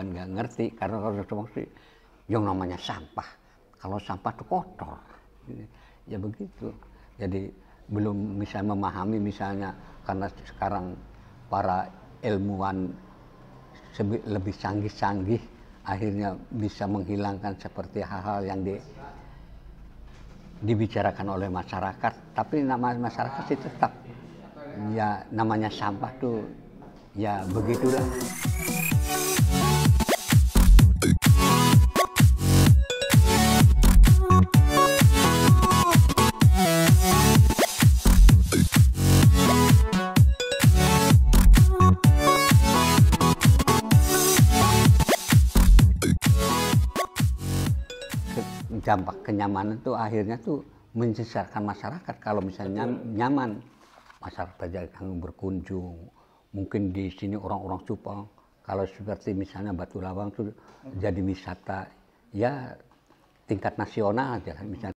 mengerti karena kalau mengerti yang namanya sampah. Kalau sampah itu kotor. Ya begitu. Jadi belum bisa memahami misalnya karena sekarang para ilmuwan lebih canggih-canggih akhirnya bisa menghilangkan seperti hal-hal yang di, dibicarakan oleh masyarakat tapi nama masyarakat itu tetap ya namanya sampah tuh ya begitulah dampak kenyamanan itu akhirnya tuh menyesatkan masyarakat. Kalau misalnya nyaman masyarakat jangan berkunjung. Mungkin di sini orang-orang Cupang kalau seperti misalnya Batu Lawang itu jadi wisata ya tingkat nasional aja kan. Misalnya